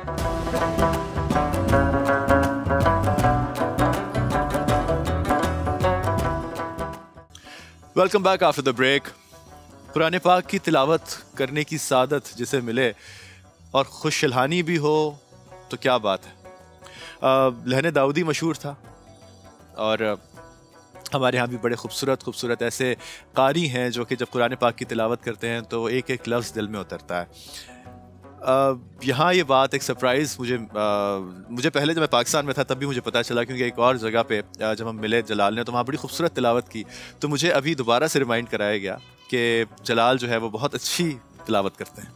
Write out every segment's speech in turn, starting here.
Welcome back after the break Quran पाक की तिलावत करने की सादत जिसे मिले और खुशलहानी भी हो तो क्या बात है। लहन दाऊदी मशहूर था और हमारे यहाँ भी बड़े खूबसूरत खूबसूरत ऐसे कारी हैं जो कि जब कुरान पाक की तिलावत करते हैं तो एक एक लफ्ज़ दिल में उतरता है। यहाँ ये बात एक सरप्राइज़ मुझे आ, मुझे पहले जब मैं पाकिस्तान में था तब भी मुझे पता चला क्योंकि एक और जगह पे जब हम मिले जलाल ने तो वहाँ बड़ी खूबसूरत तिलावत की। तो मुझे अभी दोबारा से रिमाइंड कराया गया कि जलाल जो है वो बहुत अच्छी तिलावत करते हैं।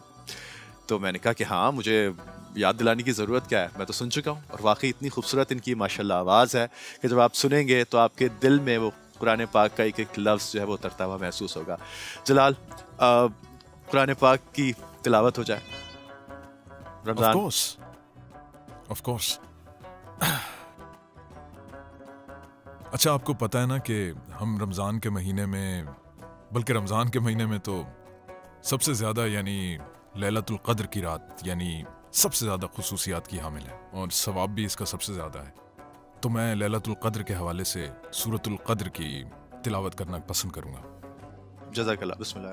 तो मैंने कहा कि हाँ मुझे याद दिलाने की ज़रूरत क्या है? मैं तो सुन चुका हूँ और वाकई इतनी खूबसूरत इनकी माशाल्लाह आवाज़ है कि जब आप सुनेंगे तो आपके दिल में वो कुरान पाक का एक एक लफ्ज़ जो है वो उतरता हुआ महसूस होगा। जलाल कुरान पाक की तिलावत हो जाए। Ramzan of course of course अच्छा आपको पता है ना कि हम रमज़ान के महीने में बल्कि रमज़ान के महीने में तो सबसे ज़्यादा यानी लैलतुल कद्र की रात यानी सबसे ज़्यादा खसूसियात की हामिल है और सवाब भी इसका सबसे ज़्यादा है। तो मैं लैलतुल कद्र के हवाले से सूरतुल कद्र की तिलावत करना पसंद करूँगा। जजाकल्ला बिस्मिल्लाह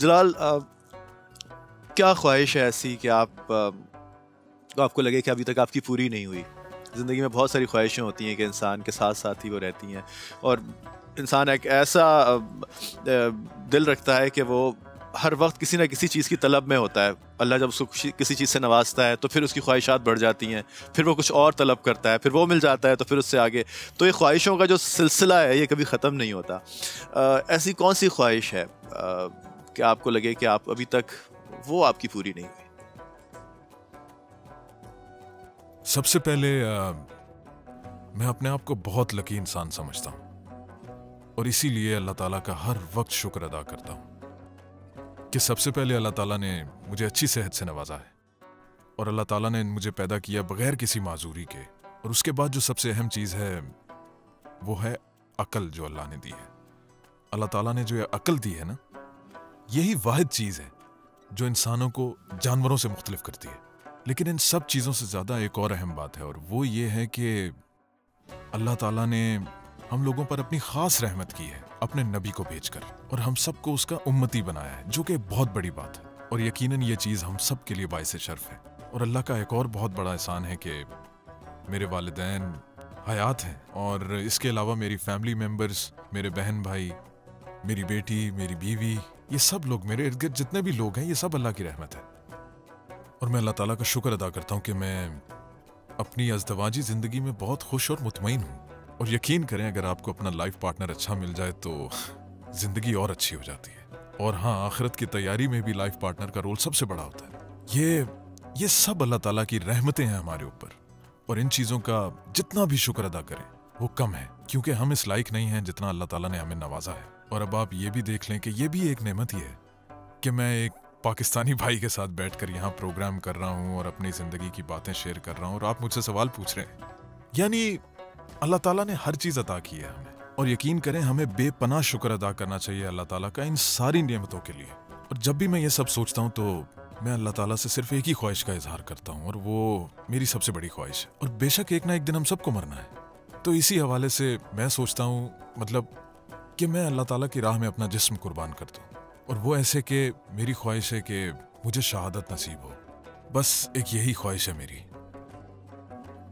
जलाल क्या ख्वाहिश है ऐसी कि आप आ, आपको लगे कि अभी तक आपकी पूरी नहीं हुई ज़िंदगी में बहुत सारी ख्वाहिशें होती हैं कि इंसान के साथ साथ ही वो रहती हैं और इंसान एक ऐसा दिल रखता है कि वो हर वक्त किसी ना किसी चीज़ की तलब में होता है। अल्लाह जब उसको किसी चीज़ से नवाजता है तो फिर उसकी ख्वाहिशात बढ़ जाती हैं फिर वो कुछ और तलब करता है फिर वो मिल जाता है तो फिर उससे आगे। तो ये ख्वाहिशों का जो सिलसिला है ये कभी ख़त्म नहीं होता। आ, ऐसी कौन सी ख्वाहिश है कि आपको लगे कि आप अभी तक वो आपकी पूरी नहीं हुई? सबसे पहले आ, मैं अपने आप को बहुत लकी इंसान समझता हूँ। और इसीलिए अल्लाह ताला का हर वक्त शुक्र अदा करता हूँ। कि सबसे पहले अल्लाह ताला ने मुझे अच्छी सेहत से नवाजा है। और अल्लाह ताला ने मुझे पैदा किया बगैर किसी माजूरी के। और उसके बाद जो सबसे अहम चीज़ है, वो है अकल जो अल्लाह ने दी है। अल्लाह ताला ने जो ये अकल दी है ना, यही वाद चीज़ है, जो इंसानों को जानवरों से मुख्तलिफ़ करती है। लेकिन इन सब चीज़ों से ज़्यादा एक और अहम बात है, और वो ये है कि अल्लाह ताला ने हम लोगों पर अपनी खास रहमत की है। अपने नबी को भेजकर और हम सबको उसका उम्मती बनाया है, जो कि बहुत बड़ी बात है। और यकीनन ये चीज़ हम सब के लिए बायस शर्फ है। और अल्लाह का एक और बहुत बड़ा एहसान है कि मेरे वालदेन हयात हैं। और इसके अलावा मेरी फैमिली मेंबर्स मेरे बहन भाई, मेरी बेटी, मेरी बीवी, ये सब लोग मेरे इर्द गिर्द जितने भी लोग हैं, ये सब अल्लाह की रहमत है। और मैं अल्लाह ताला का शुक्र अदा करता हूँ कि मैं अपनी अजदवाजी ज़िंदगी में बहुत खुश और मुतमिन हूँ। और यकीन करें, अगर आपको अपना लाइफ पार्टनर अच्छा मिल जाए तो ज़िंदगी और अच्छी हो जाती है। और हाँ आखिरत की तैयारी में भी लाइफ पार्टनर का रोल सबसे बड़ा होता है। ये ये सब अल्लाह ताला की रहमतें हैं हमारे ऊपर। और इन चीज़ों का जितना भी शुक्र अदा करें, वो कम है, क्योंकि हम इस लायक नहीं हैं जितना अल्लाह ताला ने हमें नवाजा है। और अब आप ये भी देख लें कि ये भी एक नेमत ही है कि मैं एक पाकिस्तानी भाई के साथ बैठकर यहाँ प्रोग्राम कर रहा हूँ और अपनी ज़िंदगी की बातें शेयर कर रहा हूँ और आप मुझसे सवाल पूछ रहे हैं। यानी अल्लाह ताला ने हर चीज़ अदा की है हमें। और यकीन करें, हमें बेपनाह शुक्र अदा करना चाहिए अल्लाह ताला का इन सारी नियमतों के लिए। और जब भी मैं ये सब सोचता हूँ तो मैं अल्लाह ताला से सिर्फ़ एक ही ख्वाहिश का इजहार करता हूँ, और वो मेरी सबसे बड़ी ख्वाहिश है। और बेशक एक ना एक दिन हम सबको मरना है। तो इसी हवाले से मैं सोचता हूँ मतलब कि मैं अल्लाह ताला की राह में अपना जिस्म कुर्बान कर दूँ। और वो ऐसे कि मेरी ख्वाहिश है कि मुझे शहादत नसीब हो। बस एक यही ख्वाहिश है मेरी,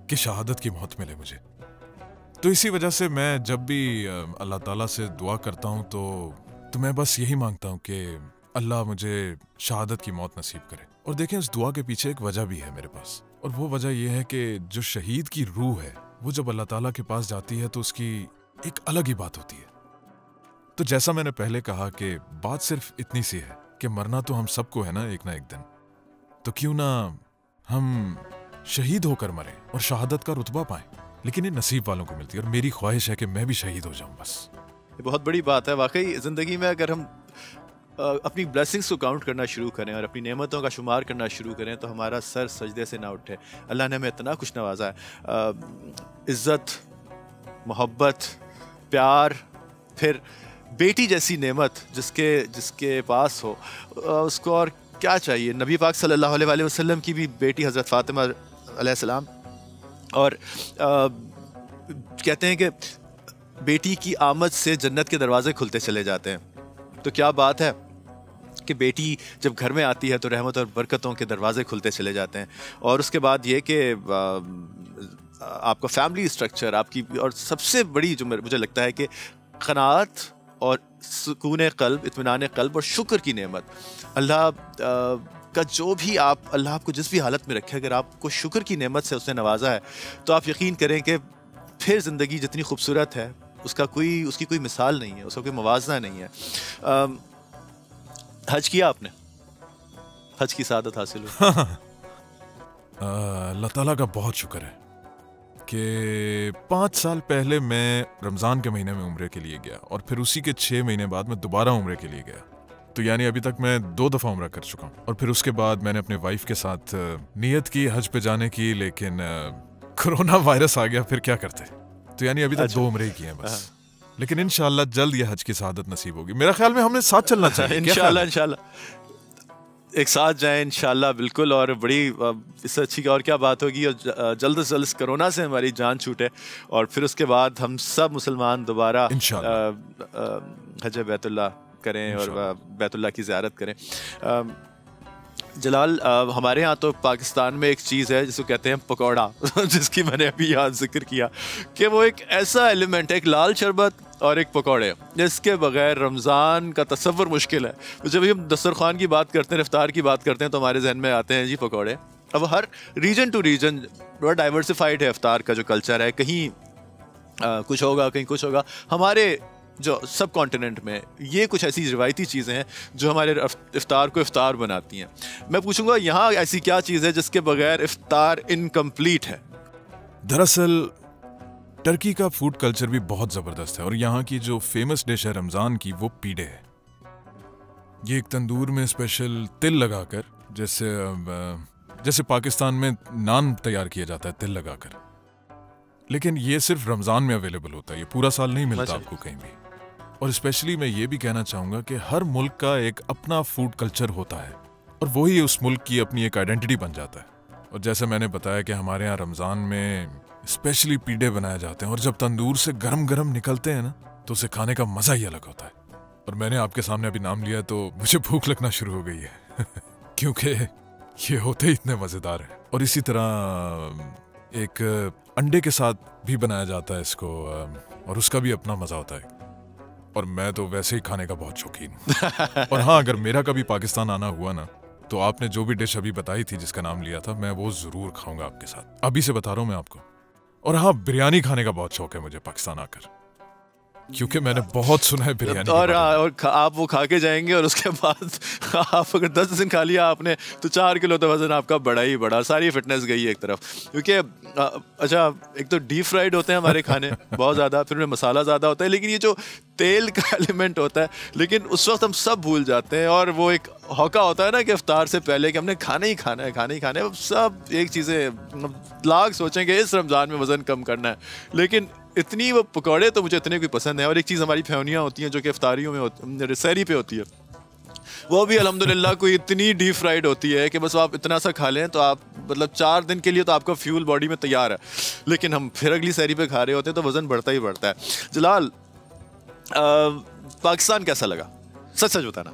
कि शहादत की मौत मिले मुझे। तो इसी वजह से मैं जब भी अल्लाह ताला से दुआ करता हूँ तो तो मैं बस यही माँगता हूँ कि अल्लाह मुझे शहादत की मौत नसीब करे। और देखें उस दुआ के पीछे एक वजह भी है मेरे पास। और वो वजह यह है कि जो शहीद की रूह है, वो जब अल्लाह ताला के पास जाती है तो उसकी एक अलग ही बात होती है। तो जैसा मैंने पहले कहा कि बात सिर्फ़ इतनी सी है कि मरना तो हम सबको है ना, एक ना एक दिन। तो क्यों ना हम शहीद होकर मरें और शहादत का रुतबा पाएँ? लेकिन ये नसीब वालों को मिलती है और मेरी ख्वाहिश है कि मैं भी शहीद हो जाऊँ, बस। ये बहुत बड़ी बात है, वाकई ज़िंदगी में अगर हम अपनी ब्लेसिंग्स को काउंट करना शुरू करें और अपनी नेमतों का शुमार करना शुरू करें तो हमारा सर सजदे से ना उठे। अल्लाह ने हमें इतना कुछ नवाजा है। इज़्ज़त, मोहब्बत, प्यार, फिर बेटी जैसी नेमत जिसके जिसके पास हो। उसको और क्या चाहिए? नबी पाक सल्लल्लाहु अलैहि वसल्लम की भी बेटी हज़रत फ़ातिमा सलाम और आ, कहते हैं कि बेटी की आमद से जन्नत के दरवाजे खुलते चले जाते हैं। तो क्या बात है कि बेटी जब घर में आती है तो रहमत और बरकतों के दरवाजे खुलते चले जाते हैं। और उसके बाद ये कि आपका फैमिली स्ट्रक्चर आपकी और सबसे बड़ी जो मुझे लगता है कि कनात और सुकून कल्ब इतमान कल्ब और शुक्र की नेमत। अल्लाह का जो भी आप, अल्लाह आपको जिस भी हालत में रखे, अगर आपको शुक्र की नेमत से उसने नवाजा है तो आप यकीन करें कि फिर ज़िंदगी जितनी खूबसूरत है, उसका कोई, उसकी कोई मिसाल नहीं है, उसका कोई मवाजना नहीं है। हज किया आपने? हज की सादत हासिल हुई? अल्लाह ताला का बहुत शुक्र है कि पाँच साल पहले मैं रमज़ान के महीने में उम्र के लिए गया और फिर उसी के छः महीने बाद मैं दोबारा उम्र के लिए गया। तो यानी अभी तक मैं दो दफ़ा उम्र कर चुका हूँ। और फिर उसके बाद मैंने अपने वाइफ के साथ नियत की हज पे जाने की लेकिन कोरोना वायरस आ गया फिर क्या करते? तो यानी अभी तक अच्छा। दो उम्र ही किए हैं बस। हाँ। लेकिन इनशाला जल्द ये हज की शहादत नसीब होगी। मेरा ख्याल में हमें साथ चलना चाहिए इनशाला इनशाला एक साथ जाए इनशाला बिल्कुल और बड़ी इससे अच्छी और क्या बात होगी और जल्द से जल्द कोरोना से हमारी जान छूटे और फिर उसके बाद हम सब मुसलमान दोबारा हज बैतुल्ला करें और बैतुल्ला की ज्यारत करें। जलाल हमारे यहाँ तो पाकिस्तान में एक चीज़ है जिसको कहते हैं पकौड़ा जिसकी मैंने अभी यहाँ ज़िक्र किया कि वो एक ऐसा एलिमेंट है एक लाल शरबत और एक पकौड़े जिसके बगैर रमज़ान का तस्वर मुश्किल है। तो जब हम दस्तरखान की बात करते हैं रफ्तार की बात करते हैं तो हमारे जहन में आते हैं जी पकौड़े। अब हर रीजन टू रीजन बड़ा डाइवर्सिफाइड है अफ्तार का जो कल्चर है कहीं आ, कुछ होगा कहीं कुछ होगा। हमारे जो सब कॉन्टिनेंट में, ये कुछ ऐसी रिवायती चीज़ें हैं जो हमारे इफ्तार को इफ्तार बनाती हैं। मैं पूछूँगा, यहाँ ऐसी क्या चीज़ है जिसके बगैर इफ्तार इनकम्प्लीट है? दरअसल, टर्की का फ़ूड कल्चर भी बहुत ज़बरदस्त है और यहाँ की जो फ़ेमस डिश है रमज़ान की, वो पीडे है। ये एक तंदूर में स्पेशल तिल लगाकर, जैसे जैसे पाकिस्तान में नान तैयार किया जाता है, तिल लगाकर। लेकिन ये सिर्फ़ रमज़ान में अवेलेबल होता है ये पूरा साल नहीं मिलता आपको कहीं भी। और स्पेशली मैं ये भी कहना चाहूँगा कि हर मुल्क का एक अपना फ़ूड कल्चर होता है और वही उस मुल्क की अपनी एक आइडेंटिटी बन जाता है। और जैसे मैंने बताया कि हमारे यहाँ रमज़ान में स्पेशली पीडे बनाए जाते हैं और जब तंदूर से गरम गरम निकलते हैं ना तो उसे खाने का मज़ा ही अलग होता है। और मैंने आपके सामने अभी नाम लिया तो मुझे भूख लगना शुरू हो गई है क्योंकि ये होते ही इतने मज़ेदार हैं। और इसी तरह एक अंडे के साथ भी बनाया जाता है इसको और उसका भी अपना मज़ा होता है। और मैं तो वैसे ही खाने का बहुत शौकीन हूँ। और हाँ अगर मेरा कभी पाकिस्तान आना हुआ ना तो आपने जो भी डिश अभी बताई थी जिसका नाम लिया था मैं वो ज़रूर खाऊँगा आपके साथ। अभी से बता रहा हूँ मैं आपको। और हाँ बिरयानी खाने का बहुत शौक है मुझे पाकिस्तान आकर। क्योंकि मैंने बहुत सुना है बिरयानी और, और आप वो खा के जाएँगे और उसके बाद आप अगर दस दिन खा लिया आपने तो चार किलो तो वज़न आपका बड़ा ही बड़ा सारी फिटनेस गई है एक तरफ़। क्योंकि अच्छा एक तो डीप फ्राइड होते हैं हमारे खाने बहुत ज़्यादा फिर उनमें मसाला ज़्यादा होता है लेकिन ये जो तेल का एलिमेंट होता है लेकिन उस वक्त हम सब भूल जाते हैं और वो एक हौका होता है ना कि अफ्तार से पहले कि हमने खाना ही खाना है खाना ही खाना है सब एक चीज़ें लाख सोचेंगे इस रमज़ान में वज़न कम करना है। लेकिन इतनी वो पकौड़े तो मुझे इतने कोई पसंद है। और एक चीज़ हमारी फैनियाँ होती हैं जो कि अफ्तारियों में होती सहरी पे होती है। वो भी अल्हम्दुलिल्लाह कोई इतनी डीप फ्राइड होती है कि बस आप इतना सा खा लें तो आप मतलब चार दिन के लिए तो आपका फ्यूल बॉडी में तैयार है। लेकिन हम फिर अगली सैरी पे खा रहे होते हैं तो वज़न बढ़ता ही बढ़ता है। जलाल पाकिस्तान कैसा लगा? सच सच बताना।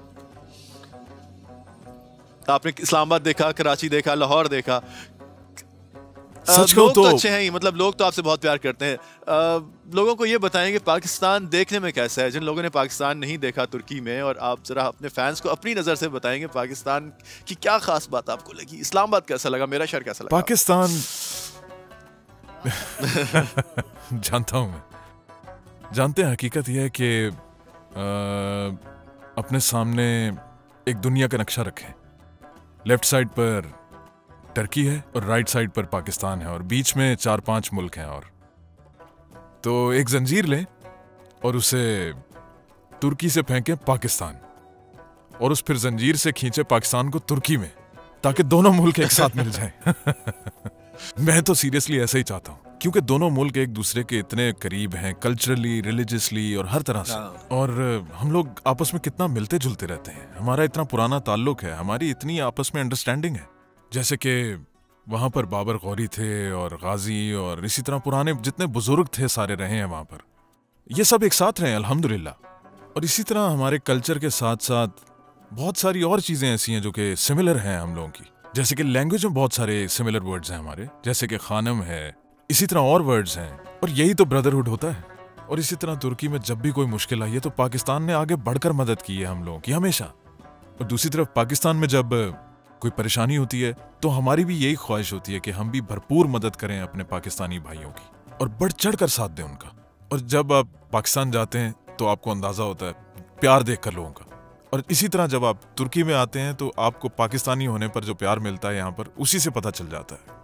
आपने इस्लामाबाद देखा, कराची देखा, लाहौर देखा सच लोग तो, तो अच्छे हैं ही मतलब लोग तो आपसे बहुत प्यार करते हैं। आ, लोगों को ये बताएँ कि पाकिस्तान देखने में कैसा है? जिन लोगों ने पाकिस्तान नहीं देखा तुर्की में और आप जरा अपने फैंस को अपनी नज़र से बताएँगे पाकिस्तान की क्या खास बात आपको लगी? इस्लामाबाद कैसा लगा? मेरा शहर कैसा लगा? पाकिस्तान जानता हूँ मैं। जानते हैं हकीकत यह है कि अपने सामने एक दुनिया का नक्शा रखें। लेफ़्ट साइड पर टर्की है और राइट साइड पर पाकिस्तान है और बीच में चार पाँच मुल्क हैं और। तो एक जंजीर लें और उसे तुर्की से फेंकें पाकिस्तान और उस फिर जंजीर से खींचे पाकिस्तान को तुर्की में ताकि दोनों मुल्क एक साथ मिल जाएँ। मैं तो सीरियसली ऐसा ही चाहता हूँ क्योंकि दोनों मुल्क एक दूसरे के इतने करीब हैं कल्चरली रिलीजियसली और हर तरह से। हाँ। और हम लोग आपस में कितना मिलते जुलते रहते हैं हमारा इतना पुराना ताल्लुक है हमारी इतनी आपस में अंडरस्टैंडिंग है। जैसे कि वहाँ पर बाबर गौरी थे और गाजी और इसी तरह पुराने जितने बुज़ुर्ग थे सारे रहे हैं वहाँ पर। ये सब एक साथ रहे, अल्हम्दुलिल्लाह। और इसी तरह हमारे कल्चर के साथ साथ बहुत सारी और चीज़ें ऐसी हैं जो कि सिमिलर हैं हम लोगों की। जैसे कि लैंग्वेज में बहुत सारे सिमिलर वर्ड्स हैं हमारे। जैसे कि खानम है, इसी तरह और वर्ड्स हैं। और यही तो ब्रदरहुड होता है। और इसी तरह तुर्की में जब भी कोई मुश्किल आई है तो पाकिस्तान ने आगे बढ़कर मदद की है हम लोगों की, हमेशा। और दूसरी तरफ़ पाकिस्तान में जब कोई परेशानी होती है तो हमारी भी यही ख्वाहिश होती है कि हम भी भरपूर मदद करें अपने पाकिस्तानी भाइयों की और बढ़ चढ़ कर साथ दें उनका। और जब आप पाकिस्तान जाते हैं तो आपको अंदाज़ा होता है, प्यार देख कर लोगों का। और इसी तरह जब आप तुर्की में आते हैं तो आपको पाकिस्तानी होने पर जो प्यार मिलता है यहाँ पर, उसी से पता चल जाता है।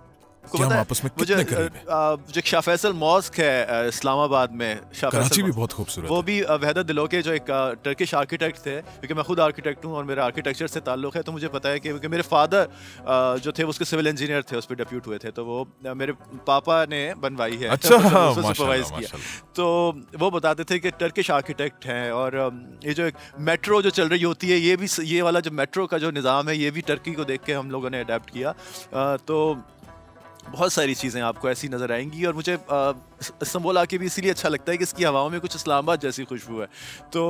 आपको कि हम पता है, आपस में मुझे कितने करीब हैं। जो शाह फैसल मॉस्क है इस्लामाबाद में। शाह कराची भी बहुत खूबसूरत वो भी वहदत दिलो के जो एक टर्किश आर्किटेक्ट थे क्योंकि मैं खुद आर्किटेक्ट हूँ और मेरा आर्किटेक्चर से ताल्लुक है तो मुझे पता है कि क्योंकि मेरे फादर जो थे उसके सिविल इंजीनियर थे उस पर डिप्यूट हुए थे तो वो मेरे पापा ने बनवाई है अच्छा सुपरवाइज किया। तो वो बताते थे कि टर्किश आर्किटेक्ट हैं और ये जो एक मेट्रो जो चल रही होती है ये भी ये वाला जो मेट्रो का जो निज़ाम है ये भी टर्की को देख के हम लोगों ने अडेप्ट किया। तो बहुत सारी चीज़ें आपको ऐसी नज़र आएँगी और मुझे इस्तंबुल आके भी इसीलिए अच्छा लगता है कि इसकी हवाओं में कुछ इस्लामाबाद जैसी खुशबू है। तो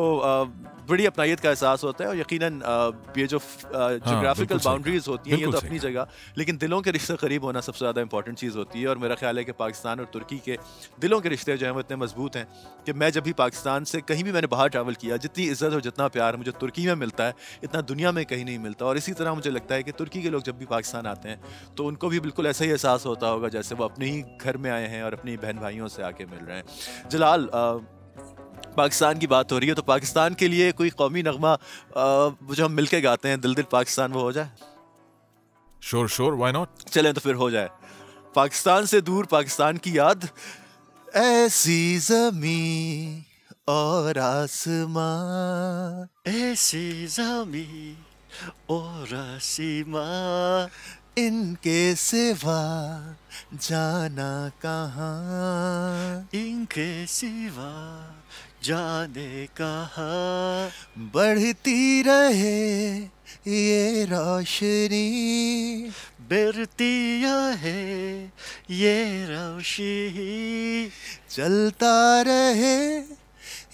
बड़ी अपनाइत का एहसास होता है और यकीनन अ, ये जो जोग्राफिकल बिल्कुल बाउंड्रीज होती हैं ये तो अपनी जगह लेकिन दिलों के रिश्ते करीब होना सबसे ज़्यादा इंपॉर्टेंट चीज़ होती है और मेरा ख्याल है कि पाकिस्तान और तुर्की के दिलों के रिश्ते जो हैं वो इतने मज़बूत हैं कि मैं जब भी पाकिस्तान से कहीं भी मैंने बाहर ट्रैवल किया जितनी इज़्ज़त और जितना प्यार मुझे तुर्की में मिलता है इतना दुनिया में कहीं नहीं मिलता। और इसी तरह मुझे लगता है कि तुर्की के लोग जब भी पाकिस्तान आते हैं तो उनको भी बिल्कुल ऐसा ही एहसास होता होगा जैसे वो अपने ही घर में आए हैं और अपनी बहन भाइयों से आके मिल रहे हैं। जलाल अ, पाकिस्तान की बात हो रही है तो पाकिस्तान के लिए कोई कौमी नगमा जो हम मिलके गाते हैं दिल दिल पाकिस्तान वो हो जाए? श्योर श्योर व्हाई नॉट चलें तो फिर हो जाए। पाकिस्तान से दूर पाकिस्तान की याद। ऐसी जमी और आसमां। ऐसी जमी और सीमा इनके सिवा जाना कहाँ? इनके सिवा जाने कहा? बढ़ती रहे ये रोशनी। बेरतिया है ये रोशनी। चलता रहे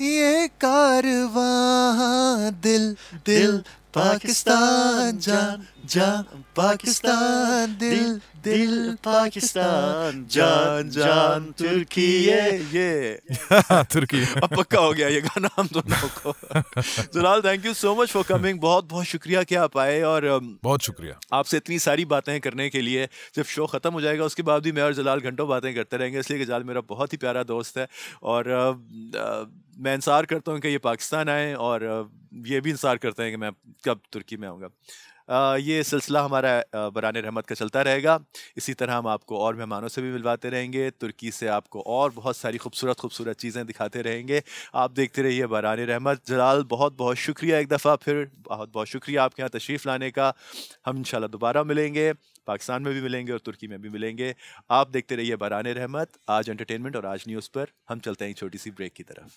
ये कारवां दिल दिल पाकिस्तान जान जान पाकिस्तान दिल दिल पाकिस्तान जान जान तुर्की ये ये तुर्की अब पक्का हो गया ये गाना हम दोनों को। Jalal thank you so much for coming बहुत बहुत शुक्रिया कि आप आए और बहुत शुक्रिया। आपसे इतनी सारी बातें करने के लिए। जब शो ख़त्म हो जाएगा उसके बाद भी मैं और जलाल घंटों बातें करते रहेंगे इसलिए कि जलाल मेरा बहुत ही प्यारा दोस्त है और अ, अ, मैं इंसार करता हूँ कि ये पाकिस्तान आए और ये भी इंसार करते हैं कि मैं कब तुर्की में आऊँगा। ये सिलसिला हमारा बरान रहमत का चलता रहेगा। इसी तरह हम आपको और मेहमानों से भी मिलवाते रहेंगे। तुर्की से आपको और बहुत सारी खूबसूरत खूबसूरत चीज़ें दिखाते रहेंगे। आप देखते रहिए बरान रहमत। जलाल बहुत बहुत शुक्रिया एक दफ़ा फिर। बहुत बहुत शुक्रिया आपके यहाँ तशरीफ़ लाने का। हम इंशाल्लाह दोबारा मिलेंगे। पाकिस्तान में भी मिलेंगे और तुर्की में भी मिलेंगे। आप देखते रहिए बरान रहमत। आज एंटरटेनमेंट और आज न्यूज़ पर हम चलते हैं छोटी सी ब्रेक की तरफ़।